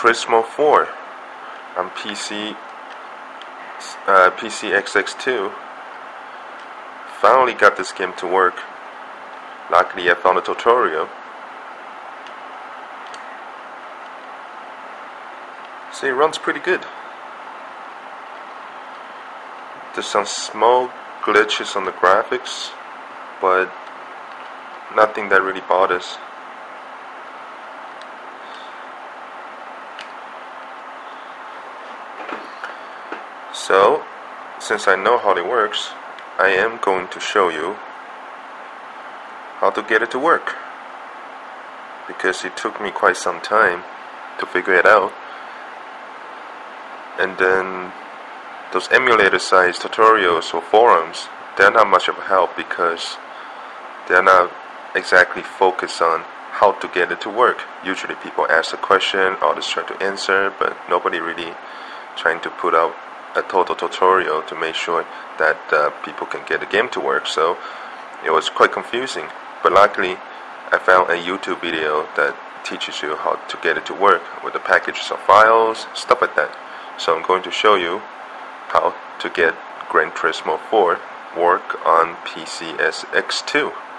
Turismo 4 on PC uh, PCSX2. Finally got this game to work. Luckily I found a tutorial. See, it runs pretty good. There's some small glitches on the graphics, but nothing that really bothers. So, since I know how it works, I am going to show you how to get it to work. Because it took me quite some time to figure it out. And then those emulator sized tutorials or forums, they're not much of a help because they're not exactly focused on how to get it to work. Usually people ask a question, others try to answer, but nobody really trying to put out a total tutorial to make sure that uh, people can get the game to work. So it was quite confusing. But luckily, I found a YouTube video that teaches you how to get it to work with the packages of files, stuff like that. So I'm going to show you how to get Gran Turismo 4 work on PCSX2.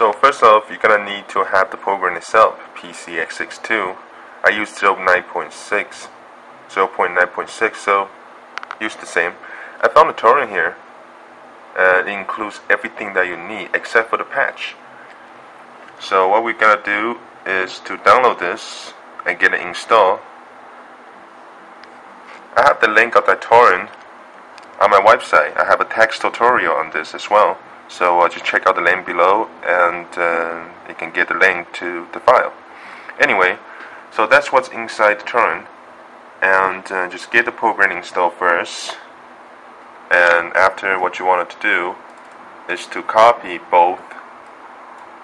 So first off, you're gonna need to have the program itself, PCSX2. I used 0.9.6, 0.9.6, so use the same. I found a torrent here. Uh, it includes everything that you need except for the patch. So what we're gonna do is to download this and get it installed. I have the link of that torrent on my website. I have a text tutorial on this as well. So uh, just check out the link below and uh, you can get the link to the file. Anyway, so that's what's inside torrent. And uh, just get the program installed first. And after what you wanted to do is to copy both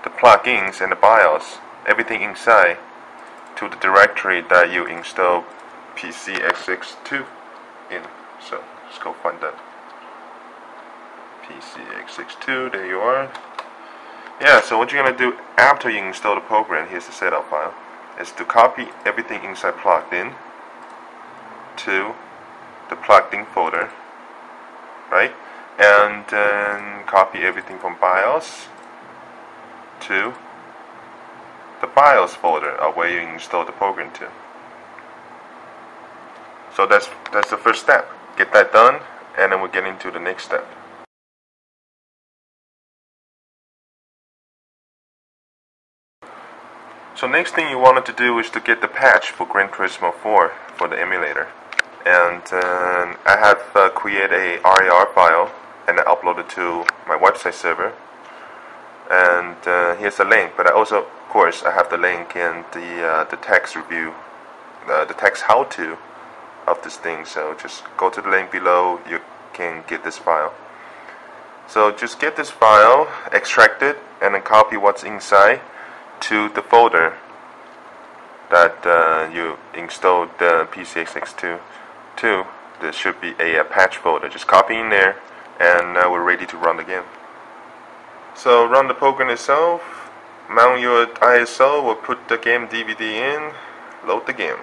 the plugins and the BIOS, everything inside, to the directory that you install PCSX2 in. So let's go find that. PCSX2, there you are. Yeah, so what you're going to do after you install the program, here's the setup file, is to copy everything inside plugged in to the plugged in folder, right? And then copy everything from BIOS to the BIOS folder of where you install the program to. So that's that's the first step. Get that done, and then we'll get into the next step. So next thing you wanted to do is to get the patch for Gran Turismo 4 for the emulator. And uh, I have uh, created a RAR file and I uploaded to my website server. And uh, here's the link, but I also, of course, I have the link in the uh, the text review, uh, the text how-to of this thing. So just go to the link below. You can get this file. So just get this file, extract it, and then copy what's inside to the folder that uh, you installed the PCSX2 to. There should be a, a, patch folder. Just copy in there, and now we're ready to run the game. So run the program itself, mount your ISO, we'll put the game DVD in, load the game.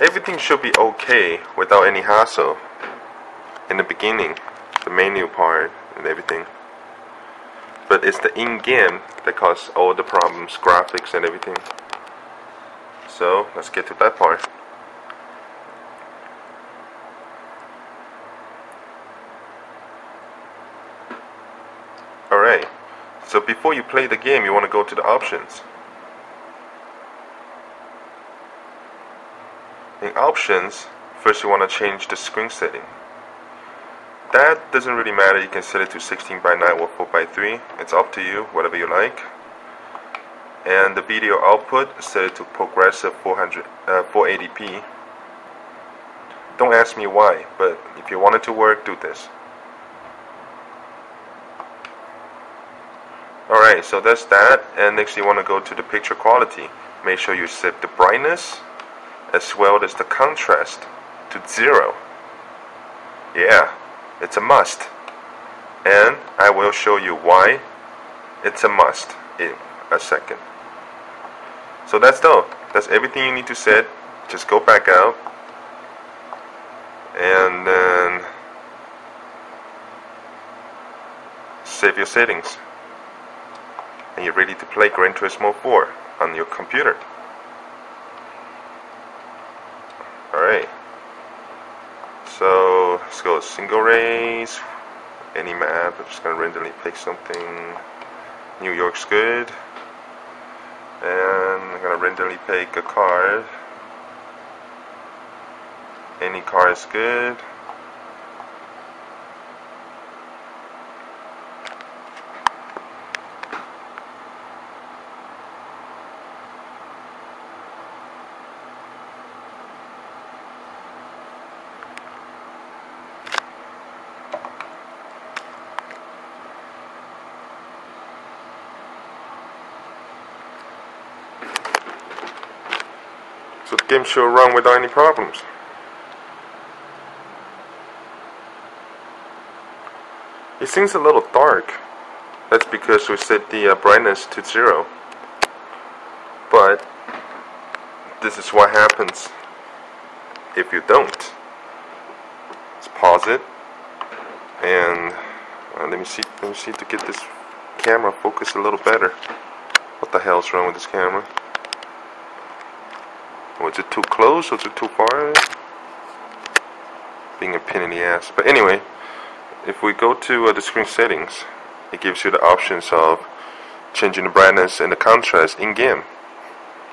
Everything should be okay without any hassle in the beginning, the menu part and everything but it's the in-game that causes all the problems, graphics and everything. So let's get to that part. Alright, so before you play the game you want to go to the options. In options, first you want to change the screen setting. That doesn't really matter, you can set it to 16 by 9 or 4 by 3 it's up to you, whatever you like. And the video output, set it to progressive 400, uh, 480p. Don't ask me why, but if you want it to work, do this. Alright, so that's that, and next you want to go to the picture quality. Make sure you set the brightness as well as the contrast to zero. Yeah, it's a must. And I will show you why it's a must in a second. So that's all. That's everything you need to set. Just go back out and then save your settings and you're ready to play Gran Turismo 4 on your computer. Alright. Single race, any map. I'm just gonna randomly pick something. New York's good. And I'm gonna randomly pick a card. Any car is good. So the game should run without any problems. It seems a little dark. That's because we set the uh, brightness to zero. But this is what happens if you don't. Let's pause it and uh, let me see. Let me see to get this camera focused a little better. What the hell's wrong with this camera? Was it too close? Was it too far? Being a pain in the ass. But anyway, if we go to uh, the screen settings, it gives you the options of changing the brightness and the contrast in game.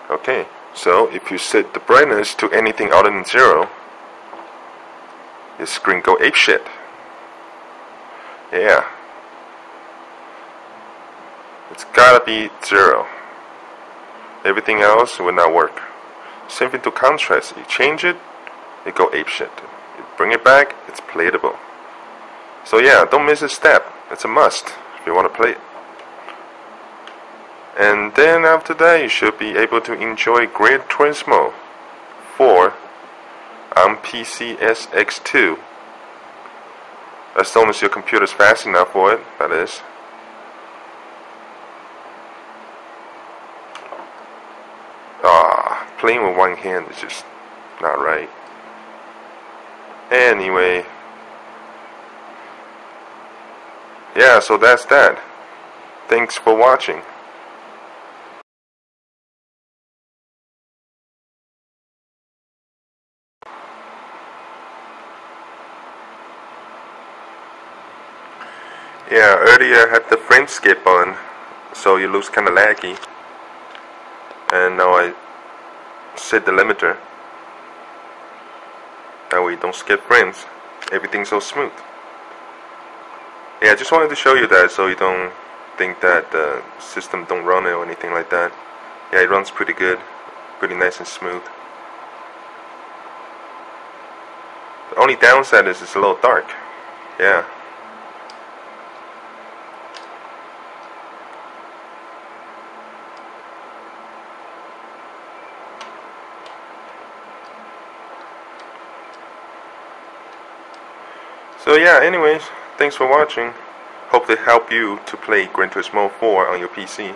Okay, so if you set the brightness to anything other than zero, your screen go ape shit. Yeah. It's gotta be zero. Everything else will not work. Same thing to contrast. You change it, it go ape shit. You bring it back, it's playable. So yeah, don't miss a step. It's a must if you want to play it. And then after that, you should be able to enjoy Gran Turismo 4 on PCSX2. As long as your computer is fast enough for it, that is. Playing with one hand is just not right. Anyway, yeah, so that's that. Thanks for watching. Yeah, earlier I had the frame skip on, so you lose kinda laggy. And now I set the limiter. That way you don't skip frames. Everything's so smooth. Yeah, I just wanted to show you that so you don't think that the system don't run it or anything like that. Yeah, it runs pretty good. Pretty nice and smooth. The only downside is it's a little dark. Yeah. So yeah, anyways, thanks for watching. Hope to help you to play Gran Turismo 4 on your PC.